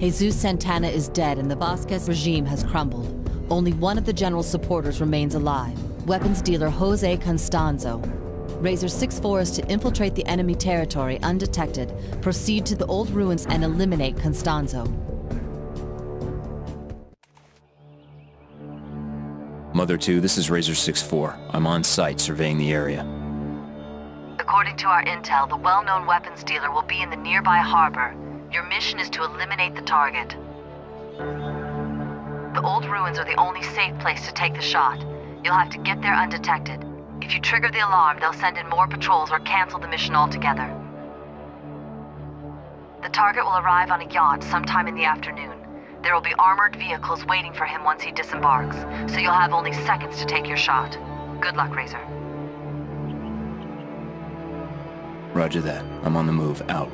Jesus Santana is dead and the Vasquez regime has crumbled. Only one of the general's supporters remains alive, weapons dealer Jose Constanzo. Razor 6-4 is to infiltrate the enemy territory undetected, proceed to the old ruins and eliminate Constanzo. Mother 2, this is Razor 6-4. I'm on site surveying the area. According to our intel, the well-known weapons dealer will be in the nearby harbor. Your mission is to eliminate the target. The old ruins are the only safe place to take the shot. You'll have to get there undetected. If you trigger the alarm, they'll send in more patrols or cancel the mission altogether. The target will arrive on a yacht sometime in the afternoon. There will be armored vehicles waiting for him once he disembarks, so you'll have only seconds to take your shot. Good luck, Razor. Roger that. I'm on the move. Out.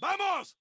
¡Vamos!